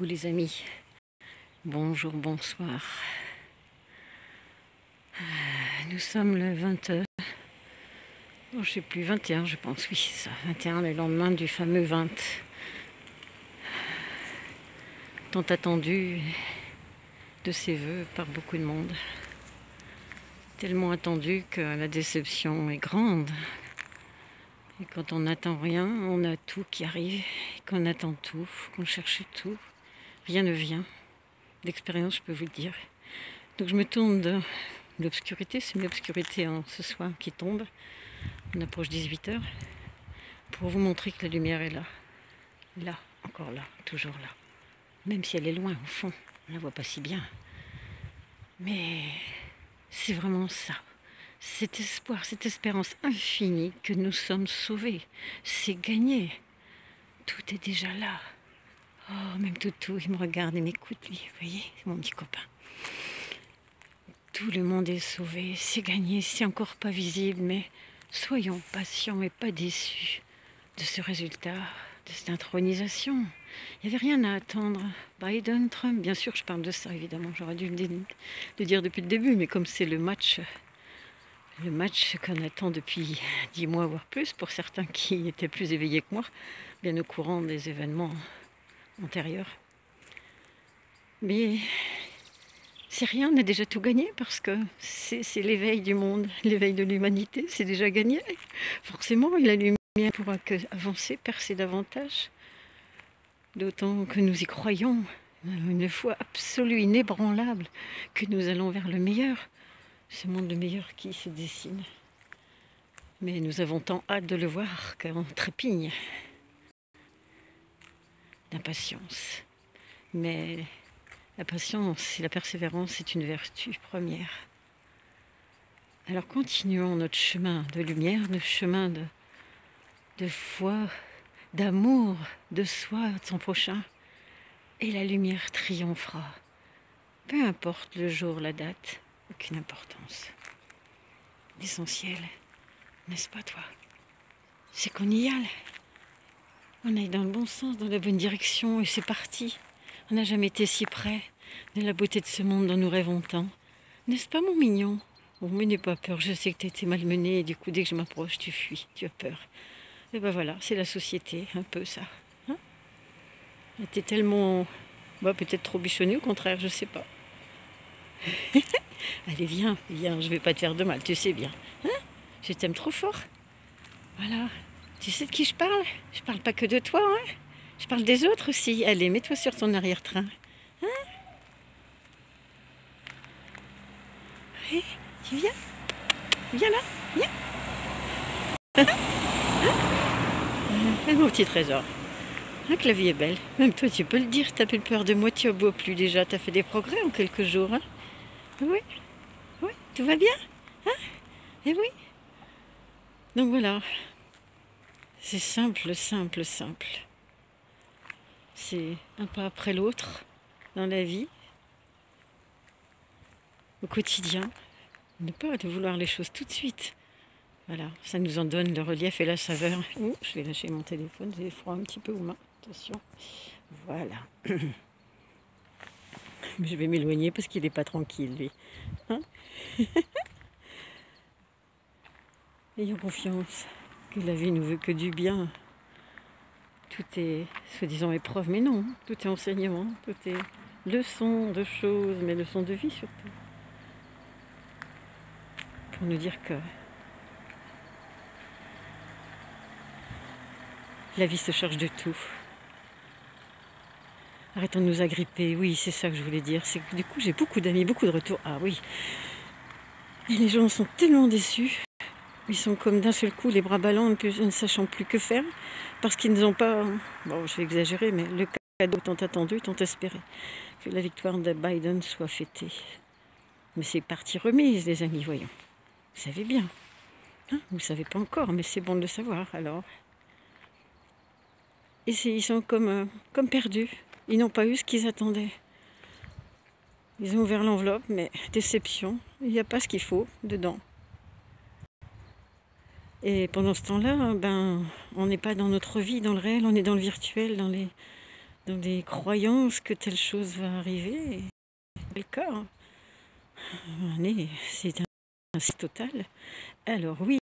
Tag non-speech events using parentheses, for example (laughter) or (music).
Coucou les amis. Bonjour, bonsoir. Euh, Nous sommes le 20. euh, je sais plus, 21, je pense, oui, ça. 21, le lendemain du fameux 20. Tant attendu de ses voeux par beaucoup de monde. Tellement attendu que la déception est grande. Et quand on n'attend rien, on a tout qui arrive. Qu'on attend tout, qu'on cherche tout, rien ne vient. D'expérience, je peux vous le dire. Donc je me tourne de l'obscurité, c'est une obscurité en ce soir qui tombe. On approche 18h pour vous montrer que la lumière est là. Là, encore là, toujours là. Même si elle est loin, au fond, on la voit pas si bien. Mais c'est vraiment ça. Cet espoir, cette espérance infinie que nous sommes sauvés. C'est gagné. Tout est déjà là. Oh, même Toutou, il me regarde et m'écoute, lui. Vous voyez, mon petit copain. Tout le monde est sauvé. C'est gagné. C'est encore pas visible, mais soyons patients et pas déçus de ce résultat, de cette intronisation. Il n'y avait rien à attendre. Biden, Trump, bien sûr, je parle de ça, évidemment. J'aurais dû le dire depuis le début, mais comme c'est le match, le match qu'on attend depuis dix mois, voire plus, pour certains qui étaient plus éveillés que moi, bien au courant des événements Mais c'est rien, on a déjà tout gagné parce que c'est l'éveil du monde, l'éveil de l'humanité, c'est déjà gagné. Forcément, la lumière pourra que avancer, percer davantage. D'autant que nous y croyons, une foi absolue, inébranlable, que nous allons vers le meilleur, ce monde le meilleur qui se dessine. Mais nous avons tant hâte de le voir qu'on trépigne d'impatience. Mais la patience et la persévérance, c'est une vertu première. Alors continuons notre chemin de lumière, notre chemin de, de foi, d'amour de soi, de son prochain, et la lumière triomphera. Peu importe le jour, la date, aucune importance. L'essentiel, n'est-ce pas toi? C'est qu'on y aille. On aille dans le bon sens, dans la bonne direction, et c'est parti. On n'a jamais été si près de la beauté de ce monde dont nous rêvons tant. N'est-ce pas, mon mignon? Bon, mais n'aie pas peur, je sais que tu été malmené, et du coup, dès que je m'approche, tu fuis, tu as peur. Et ben voilà, c'est la société, un peu ça. Hein? T'es tellement. Bah, peut-être trop bichonné, au contraire, je sais pas. (laughs) Allez, viens, viens, je vais pas te faire de mal, tu sais bien. Hein? Je t'aime trop fort. Voilà. Tu sais de qui je parle? Je parle pas que de toi, hein Je parle des autres aussi. Allez, mets-toi sur ton arrière-train. Hein? Oui, tu viens? Viens là, viens. (laughs) Ah, mon petit trésor. Hein, que la vie est belle. Même toi, tu peux le dire. T'as plus peur de moi, tu bois plus déjà. T'as fait des progrès en quelques jours. Hein oui, oui, tout va bien. Hein Eh oui. Donc voilà. C'est simple, simple, simple. C'est un pas après l'autre dans la vie, au quotidien. Ne pas vouloir les choses tout de suite. Voilà, ça nous en donne le relief et la saveur. Ouh, je vais lâcher mon téléphone, j'ai froid un petit peu aux mains. Attention. Voilà. (coughs) Je vais m'éloigner parce qu'il n'est pas tranquille, lui. Hein (laughs) Ayons confiance que la vie nous veut que du bien. Tout est soi-disant épreuve, mais non, tout est enseignement, tout est leçon de choses, mais leçon de vie surtout. Pour nous dire que la vie se charge de tout. Arrêtons de nous agripper, oui, c'est ça que je voulais dire. C'est que du coup, j'ai beaucoup d'amis, beaucoup de retours. Ah oui. Et les gens sont tellement déçus. Ils sont comme d'un seul coup les bras ballants, ne sachant plus que faire, parce qu'ils n'ont pas, bon, je vais exagérer, mais le cadeau tant attendu, tant espéré, que la victoire de Biden soit fêtée. Mais c'est partie remise, les amis, voyons. Vous savez bien. Hein Vous ne savez pas encore, mais c'est bon de le savoir, alors. Et ils sont comme, euh, comme perdus. Ils n'ont pas eu ce qu'ils attendaient. Ils ont ouvert l'enveloppe, mais déception, il n'y a pas ce qu'il faut dedans. Et pendant ce temps-là, ben, on n'est pas dans notre vie, dans le réel, on est dans le virtuel, dans, les, dans des croyances que telle chose va arriver. C'est le corps. C'est un, un total. Alors oui,